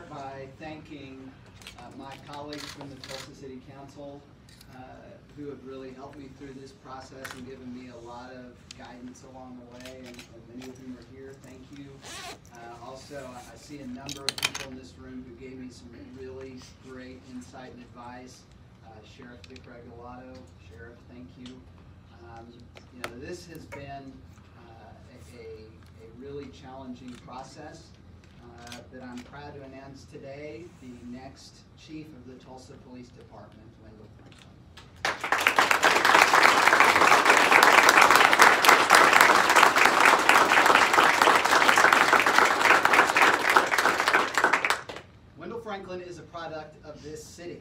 start by thanking uh, my colleagues from the Tulsa City Council uh, who have really helped me through this process and given me a lot of guidance along the way, and and many of whom are here. Thank you. Uh, Also, I see a number of people in this room who gave me some really great insight and advice. Uh, Sheriff Vic Regalado, Sheriff, thank you. Um, You know, this has been uh, a a really challenging process uh, that I'm proud to announce today, the next chief of the Tulsa Police Department, Wendell Franklin. Wendell Franklin is a product of this city.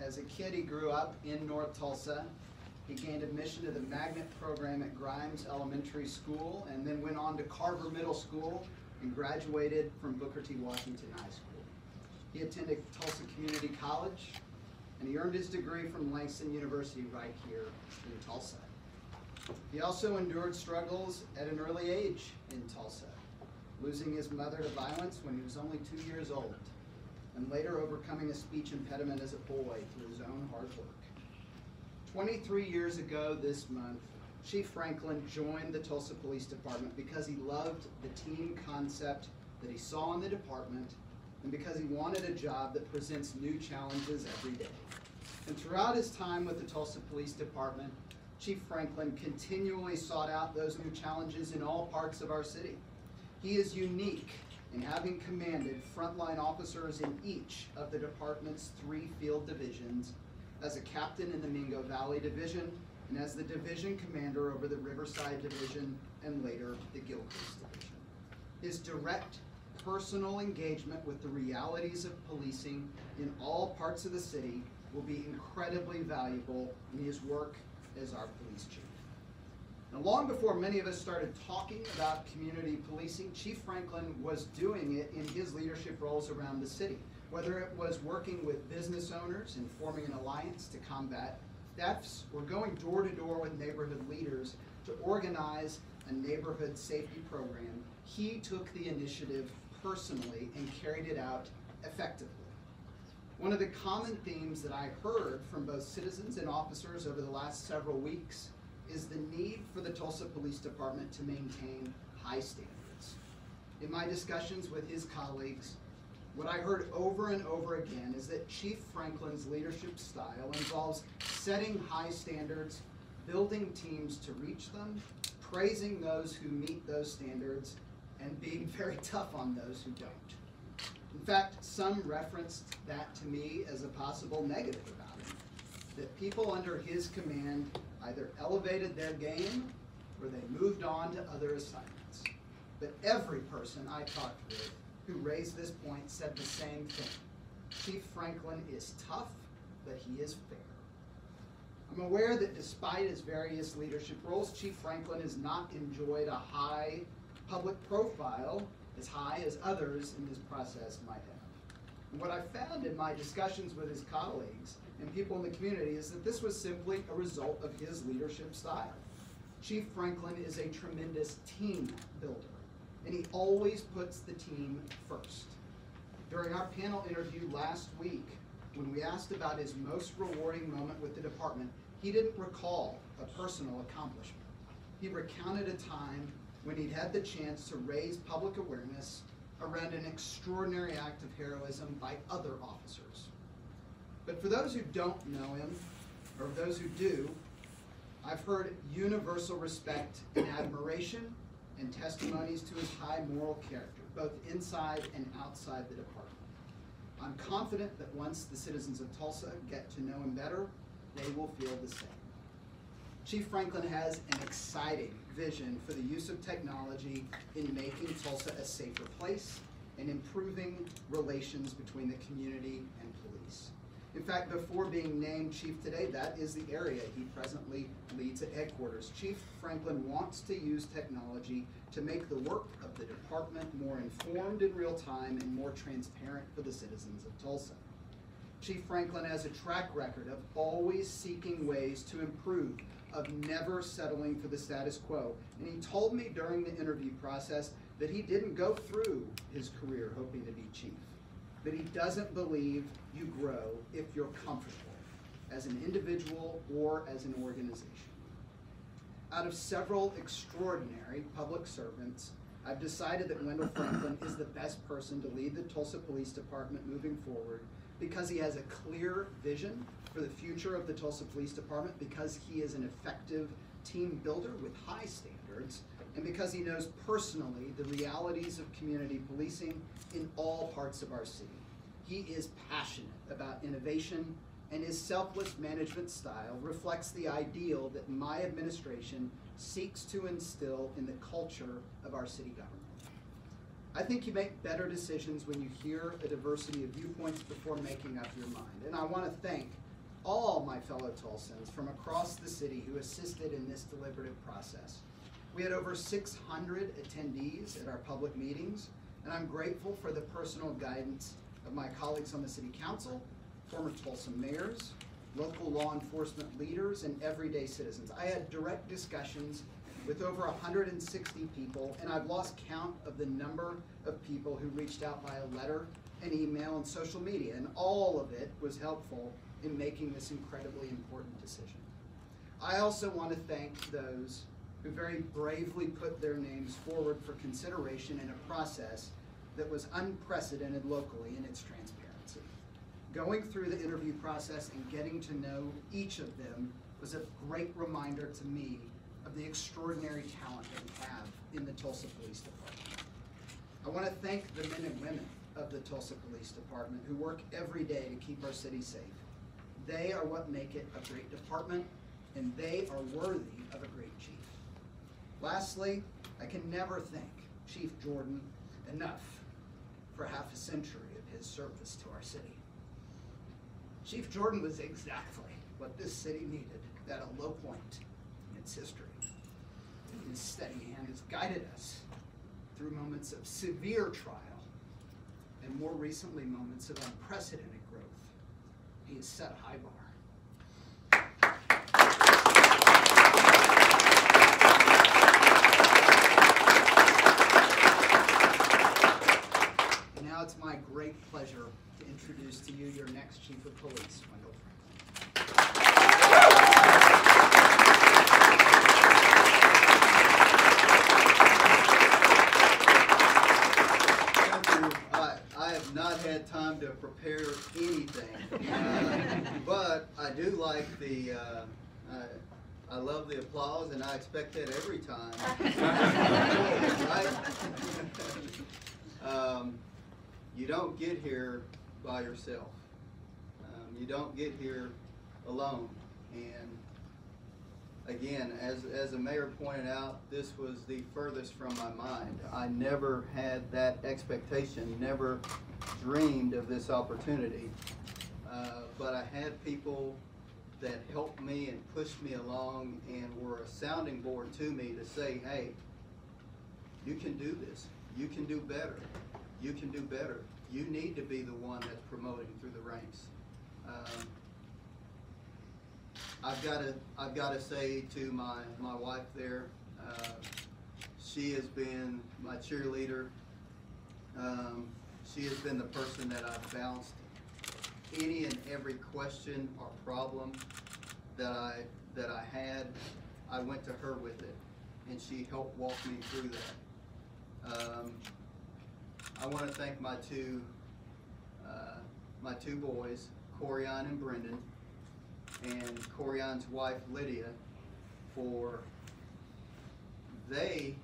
As a kid, he grew up in North Tulsa. He gained admission to the magnet program at Grimes Elementary School and then went on to Carver Middle School and graduated from Booker T. Washington High School. He attended Tulsa Community College and he earned his degree from Langston University right here in Tulsa. He also endured struggles at an early age in Tulsa, losing his mother to violence when he was only two years old, and later overcoming a speech impediment as a boy through his own hard work. 23 years ago this month, Chief Franklin joined the Tulsa Police Department because he loved the team concept that he saw in the department and because he wanted a job that presents new challenges every day. And throughout his time with the Tulsa Police Department, Chief Franklin continually sought out those new challenges in all parts of our city. He is unique in having commanded frontline officers in each of the department's three field divisions as a captain in the Mingo Valley Division and as the division commander over the Riverside Division and later the Gilcrease Division. His direct personal engagement with the realities of policing in all parts of the city will be incredibly valuable in his work as our police chief. Now, long before many of us started talking about community policing, Chief Franklin was doing it in his leadership roles around the city. Whether it was working with business owners and forming an alliance to combat thefts, or going door to door with neighborhood leaders to organize a neighborhood safety program, he took the initiative personally and carried it out effectively. One of the common themes that I heard from both citizens and officers over the last several weeks is the need for the Tulsa Police Department to maintain high standards. In my discussions with his colleagues, what I heard over and over again is that Chief Franklin's leadership style involves setting high standards, building teams to reach them, praising those who meet those standards, and being very tough on those who don't. In fact, some referenced that to me as a possible negative about him, that people under his command either elevated their game or they moved on to other assignments. But every person I talked with who raised this point said the same thing. Chief Franklin is tough, but he is fair. I'm aware that despite his various leadership roles, Chief Franklin has not enjoyed a high public profile as high as others in this process might have. And what I found in my discussions with his colleagues and people in the community is that this was simply a result of his leadership style. Chief Franklin is a tremendous team builder, and he always puts the team first. During our panel interview last week, when we asked about his most rewarding moment with the department, he didn't recall a personal accomplishment. He recounted a time when he'd had the chance to raise public awareness around an extraordinary act of heroism by other officers. But for those who don't know him, or those who do, I've heard universal respect and admiration and testimonies to his high moral character, both inside and outside the department. I'm confident that once the citizens of Tulsa get to know him better, they will feel the same. Chief Franklin has an exciting vision for the use of technology in making Tulsa a safer place and improving relations between the community and police. In fact, before being named chief today, that is the area he presently leads at headquarters. Chief Franklin wants to use technology to make the work of the department more informed in real time and more transparent for the citizens of Tulsa. Chief Franklin has a track record of always seeking ways to improve, of never settling for the status quo. And he told me during the interview process that he didn't go through his career hoping to be chief. But he doesn't believe you grow if you're comfortable as an individual or as an organization. Out of several extraordinary public servants, I've decided that Wendell Franklin is the best person to lead the Tulsa Police Department moving forward because he has a clear vision for the future of the Tulsa Police Department, because he is an effective team builder with high standards, and because he knows personally the realities of community policing in all parts of our city. He is passionate about innovation, and his selfless management style reflects the ideal that my administration seeks to instill in the culture of our city government. I think you make better decisions when you hear a diversity of viewpoints before making up your mind. And I want to thank all my fellow Tulsans from across the city who assisted in this deliberative process. We had over 600 attendees at our public meetings, and I'm grateful for the personal guidance of my colleagues on the City Council, former Tulsa mayors, local law enforcement leaders, and everyday citizens. I had direct discussions with over 160 people, and I've lost count of the number of people who reached out via letter and email and social media, and all of it was helpful in making this incredibly important decision. I also want to thank those who very bravely put their names forward for consideration in a process that was unprecedented locally in its transparency. Going through the interview process and getting to know each of them was a great reminder to me of the extraordinary talent that we have in the Tulsa Police Department. I want to thank the men and women of the Tulsa Police Department who work every day to keep our city safe. They are what make it a great department, and they are worthy of a great chief. Lastly, I can never thank Chief Jordan enough for half a century of his service to our city. Chief Jordan was exactly what this city needed at a low point in its history. His steady hand has guided us through moments of severe trial and more recently moments of unprecedented growth. He has set a high bar. And now it's my great pleasure to introduce to you your next chief of police, Wendell Franklin. Thank you. I, I have not had time to prepare anything, uh, but I do like the, uh, I, I love the applause and I expect that every time. Right? Um, You don't get here by yourself. Um, You don't get here alone. And again, as, as the mayor pointed out, this was the furthest from my mind. I never had that expectation, never dreamed of this opportunity. Uh, but I had people that helped me and pushed me along and were a sounding board to me to say, hey, you can do this. You can do better. You can do better. You need to be the one that's promoting through the ranks. Um, I've got to, I've got to say to my, my wife there, uh, she has been my cheerleader. Um, she has been the person that I've bounced any and every question or problem that I, that I had. I went to her with it, and she helped walk me through that. Um, I want to thank my two, uh, my two boys, Corian and Brendan, and Corian's wife Lydia, for they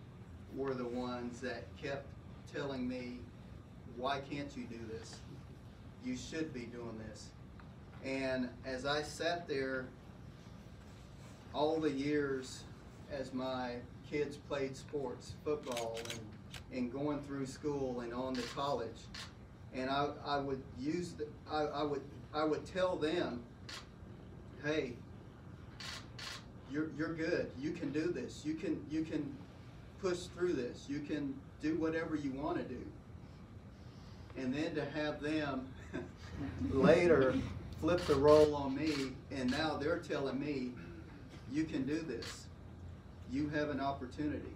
were the ones that kept telling me, why can't you do this? You should be doing this. And as I sat there all the years as my kids played sports, football, and, and going through school and on to college, and I, I would use, the, I, I would, I would tell them, hey, you're, you're good. You can do this. You can, you can push through this. You can do whatever you want to do. And then to have them later flip the role on me, and now they're telling me, you can do this. You have an opportunity.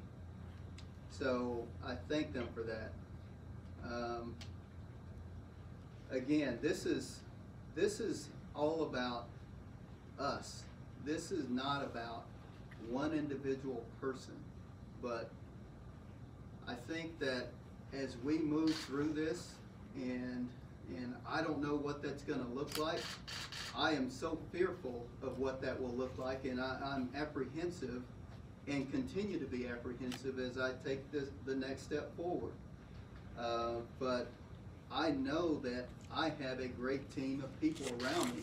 So I thank them for that. Um, again, this is, this is all about us. This is not about one individual person, but I think that as we move through this, and, and I don't know what that's gonna look like, I am so fearful of what that will look like, and I, I'm apprehensive and continue to be apprehensive as I take this, the next step forward. Uh, but I know that I have a great team of people around me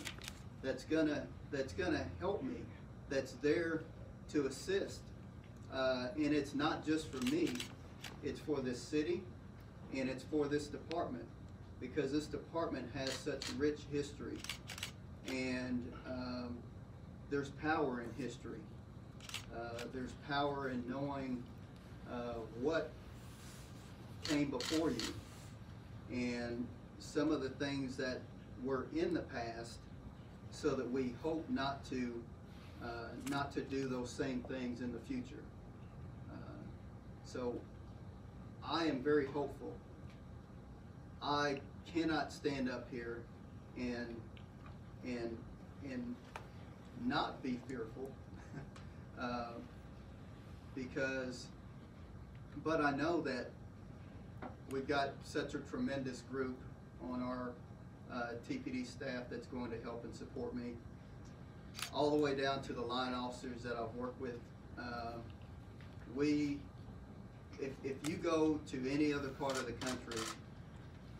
that's gonna, that's gonna help me, that's there to assist. Uh, and it's not just for me, it's for this city and it's for this department. Because this department has such rich history and, um, there's power in history. Uh, there's power in knowing, uh, what came before you. And some of the things that were in the past so that we hope not to, uh, not to do those same things in the future. Uh, So I am very hopeful. I cannot stand up here and, and, and not be fearful. Uh, Because, but I know that we've got such a tremendous group on our uh, TPD staff that's going to help and support me. All the way down to the line officers that I've worked with. Uh, We, if, if you go to any other part of the country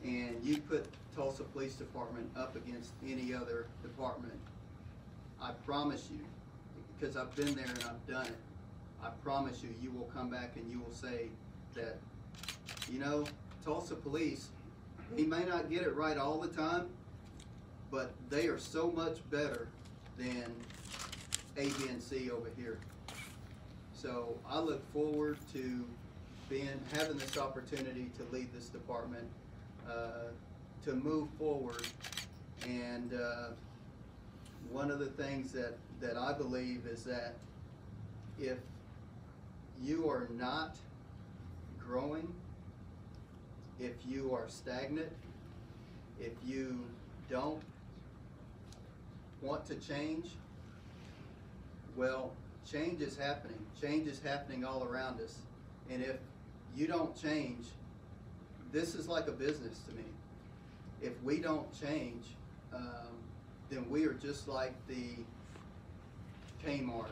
and you put Tulsa Police Department up against any other department, I promise you, because I've been there and I've done it, I promise you, you will come back and you will say that, you know, Tulsa Police, he may not get it right all the time, but they are so much better than A, B, and C over here. So I look forward to being, having this opportunity to lead this department, uh, to move forward. And, uh, one of the things that, that I believe is that if you are not growing, if you are stagnant, if you don't want to change, well, change is happening. Change is happening all around us. And if you don't change, this is like a business to me. If we don't change, um, then we are just like the Kmart,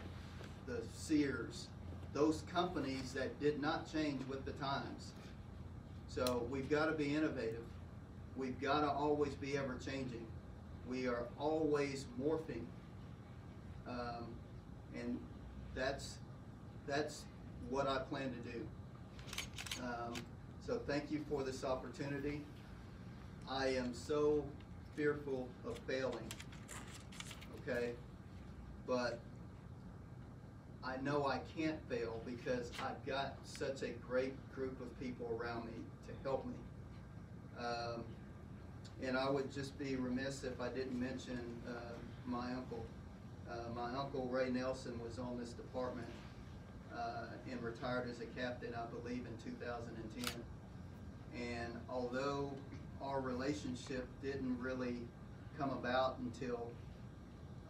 the Sears, those companies that did not change with the times. So we've got to be innovative. We've got to always be ever changing. We are always morphing. Um, and that's, that's what I plan to do. Um, so thank you for this opportunity. I am so fearful of failing, okay? But I know I can't fail because I've got such a great group of people around me to help me. Um, and I would just be remiss if I didn't mention uh, my uncle. Uh, my uncle Ray Nelson was on this department uh, and retired as a captain, I believe, in 2010. And although our relationship didn't really come about until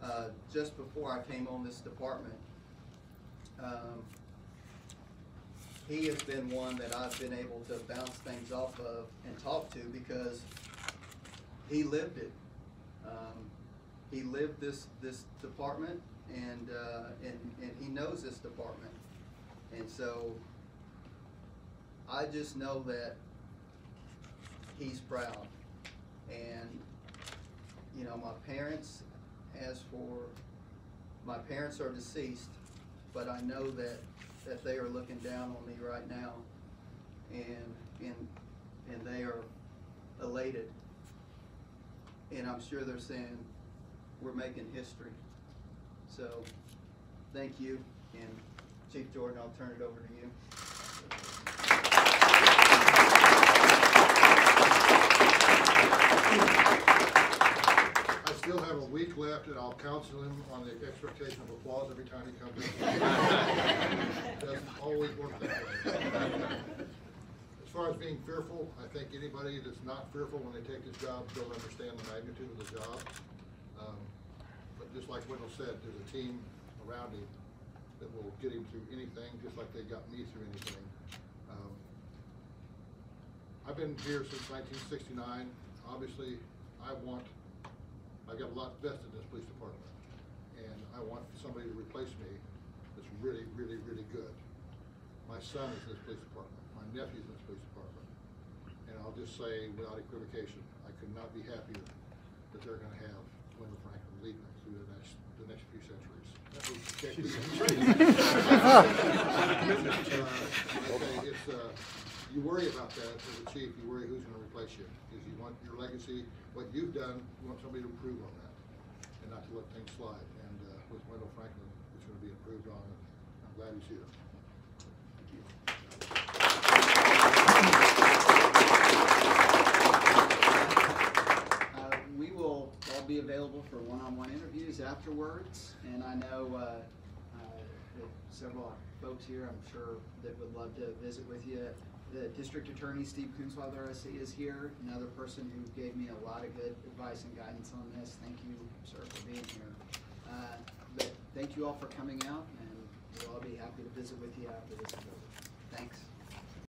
uh, just before I came on this department, um, he has been one that I've been able to bounce things off of and talk to because he lived it. Um, he lived this, this department and, uh, and, and he knows this department. And so I just know that he's proud. And, you know, my parents, as for, my parents are deceased, but I know that, that they are looking down on me right now. And, and, and they are elated. And I'm sure they're saying, we're making history. So, thank you, and Chief Jordan, I'll turn it over to you. I still have a week left and I'll counsel him on the expectation of applause every time he comes in. Doesn't always work that way. As far as being fearful, I think anybody that's not fearful when they take this job, don't understand the magnitude of the job. Um, But just like Wendell said, there's a team around him that will get him through anything, just like they got me through anything. Um, I've been here since nineteen sixty-nine. Obviously, I want, I've got a lot vested in this police department. And I want somebody to replace me that's really, really, really good. My son is in this police department. My nephew's in this police department. And I'll just say without equivocation, I could not be happier that they're gonna have Wendell Franklin leading them through the next, the next few centuries. Uh, okay, It's, uh, you worry about that as a chief, you worry who's gonna replace you, because you want your legacy, what you've done, you want somebody to improve on that, and not to let things slide. And, uh, with Wendell Franklin, it's gonna be improved on, and I'm glad he's here. Uh, We will all be available for one-on-one interviews afterwards, and I know uh, uh, several folks here, I'm sure, that would love to visit with you. The district attorney, Steve see is here, another person who gave me a lot of good advice and guidance on this. Thank you, sir, for being here. Uh, But thank you all for coming out, and we'll all be happy to visit with you after this is over. Thanks.